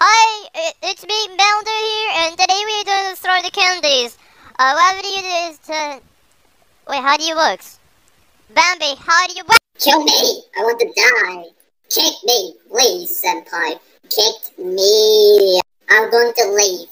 Hi, it's me, Melder here, and today we're going to throw the candies. Uh, what do you do is to... Wait, how do you work? Bambi, how do you work? Kill me! I want to die! Kick me, please, Senpai. Kick me! I'm going to leave.